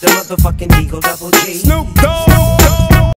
the motherfucking Eagle Double G. Snoop Dogg.